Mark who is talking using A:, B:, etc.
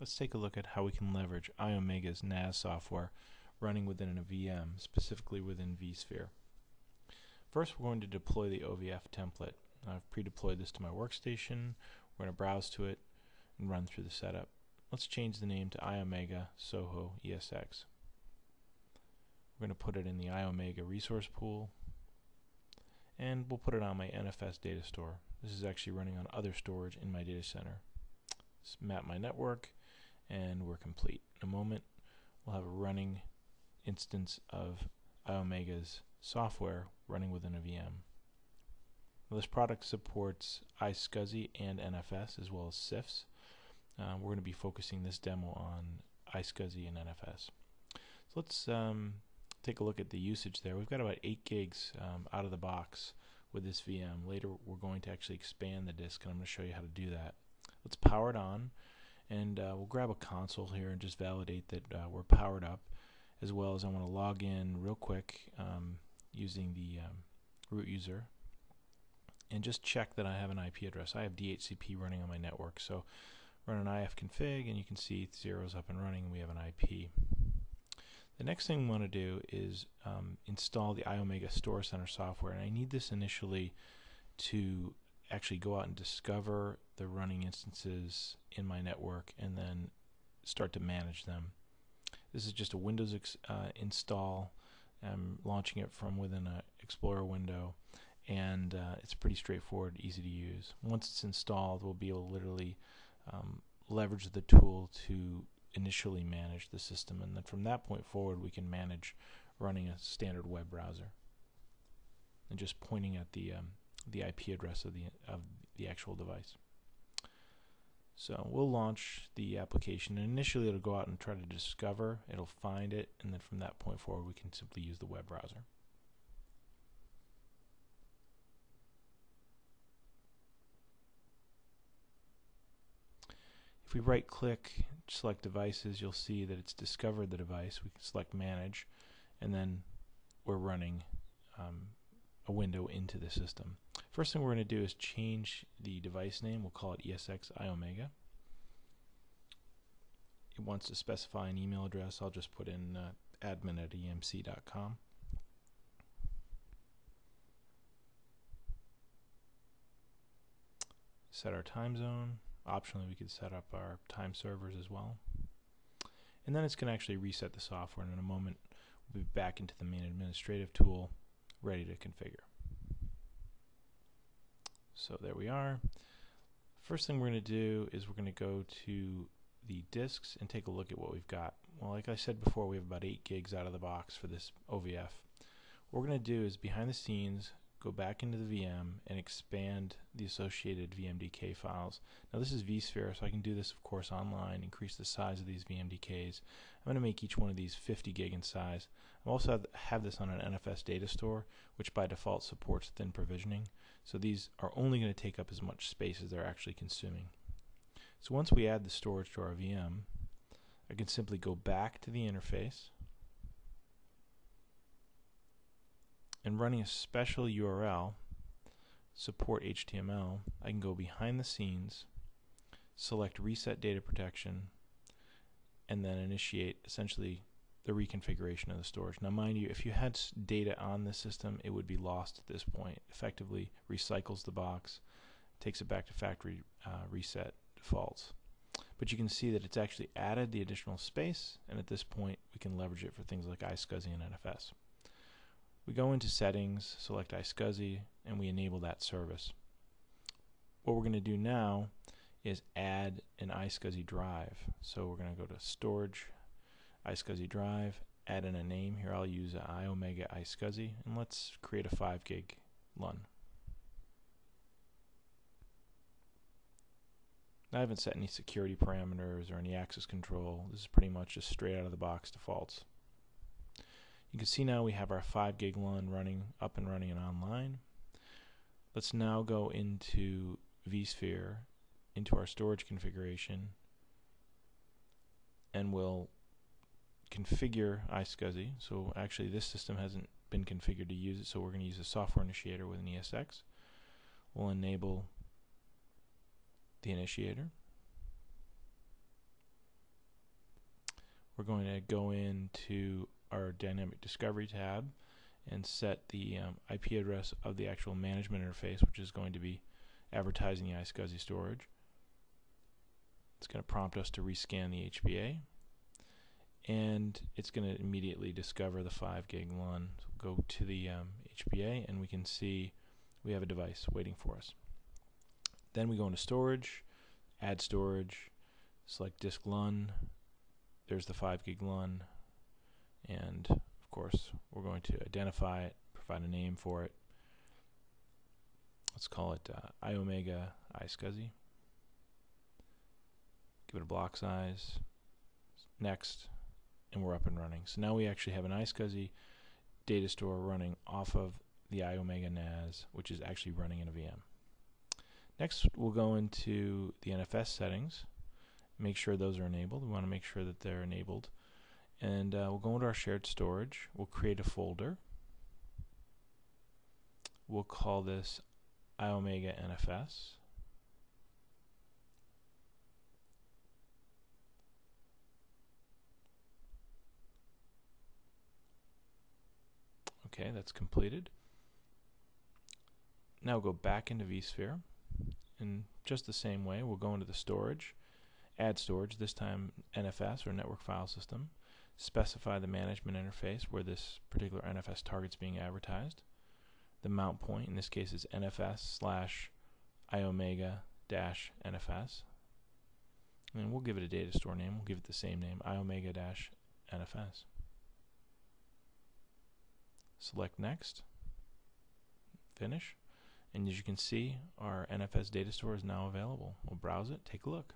A: let's take a look at how we can leverage Iomega's NAS software running within a VM, specifically within vSphere. First, we're going to deploy the OVF template. I've pre-deployed this to my workstation. We're going to browse to it and run through the setup. Let's change the name to Iomega Soho ESX. We're going to put it in the Iomega resource pool and we'll put it on my NFS data store. This is actually running on other storage in my data center. Let's map my network and we're complete. In a moment, we'll have a running instance of Iomega's software running within a VM. This product supports iSCSI and NFS as well as CIFS. Uh, we're going to be focusing this demo on iSCSI and NFS. So let's um, take a look at the usage there. We've got about 8 gigs um, out of the box with this VM. Later we're going to actually expand the disk and I'm going to show you how to do that. Let's power it on and uh, we'll grab a console here and just validate that uh, we're powered up as well as I want to log in real quick um, using the um, root user and just check that I have an IP address. I have DHCP running on my network so run an ifconfig and you can see zeros up and running and we have an IP. The next thing we want to do is um, install the Iomega StorCenter software and I need this initially to actually go out and discover the running instances in my network and then start to manage them. This is just a Windows uh, install. I'm launching it from within an Explorer window and uh, it's pretty straightforward, easy to use. Once it's installed, we'll be able to literally um, leverage the tool to initially manage the system and then from that point forward we can manage running a standard web browser and just pointing at the um, the IP address of the of the actual device. So we'll launch the application and initially it'll go out and try to discover, it'll find it, and then from that point forward we can simply use the web browser. If we right click, select devices, you'll see that it's discovered the device. We can select manage and then we're running um, a window into the system. First thing we're going to do is change the device name. We'll call it ESX iOmega. It wants to specify an email address. I'll just put in uh, admin at emc.com. Set our time zone. Optionally, we could set up our time servers as well. And then it's going to actually reset the software. And in a moment, we'll be back into the main administrative tool, ready to configure. So there we are. First thing we're going to do is we're going to go to the disks and take a look at what we've got. Well, like I said before, we have about 8 gigs out of the box for this OVF. What we're going to do is behind the scenes go back into the VM and expand the associated VMDK files. Now this is vSphere, so I can do this of course online, increase the size of these VMDKs. I'm going to make each one of these 50 gig in size. I also have, have this on an NFS data store, which by default supports thin provisioning. So these are only going to take up as much space as they're actually consuming. So once we add the storage to our VM, I can simply go back to the interface and running a special URL support HTML, I can go behind the scenes, select reset data protection, and then initiate essentially the reconfiguration of the storage. Now mind you, if you had data on the system, it would be lost at this point. Effectively recycles the box, takes it back to factory uh, reset defaults. But you can see that it's actually added the additional space, and at this point we can leverage it for things like iSCSI and NFS. We go into settings, select iSCSI, and we enable that service. What we're going to do now is add an iSCSI drive. So we're going to go to storage, iSCSI drive, add in a name. Here I'll use iOmega iSCSI, and let's create a 5 gig LUN. I haven't set any security parameters or any access control. This is pretty much just straight out of the box defaults. You can see now we have our 5 gig LUN running up and running and online. Let's now go into vSphere, into our storage configuration, and we'll configure iSCSI. So actually this system hasn't been configured to use it, so we're going to use a software initiator with an ESX. We'll enable the initiator. we're going to go into our dynamic discovery tab and set the um, IP address of the actual management interface, which is going to be advertising the iSCSI storage. It's going to prompt us to rescan the HBA and it's going to immediately discover the 5 gig LUN. So go to the um, HBA and we can see we have a device waiting for us. Then we go into storage, add storage, select disk LUN, there's the 5 gig LUN, and of course we're going to identify it, provide a name for it. Let's call it uh, iOmega iSCSI. Give it a block size. Next, and we're up and running. So now we actually have an iSCSI data store running off of the iOmega NAS, which is actually running in a VM. Next, we'll go into the NFS settings, make sure those are enabled. We want to make sure that they're enabled. And uh, we'll go into our shared storage. We'll create a folder. We'll call this iOmega NFS. Okay, that's completed. Now go back into vSphere. In just the same way, we'll go into the storage, add storage, this time NFS or network file system, specify the management interface where this particular NFS target is being advertised. The mount point, in this case, is NFS slash iomega dash NFS. And we'll give it a data store name. We'll give it the same name, iomega dash NFS. Select Next, Finish, and as you can see, our NFS data store is now available. We'll browse it, take a look.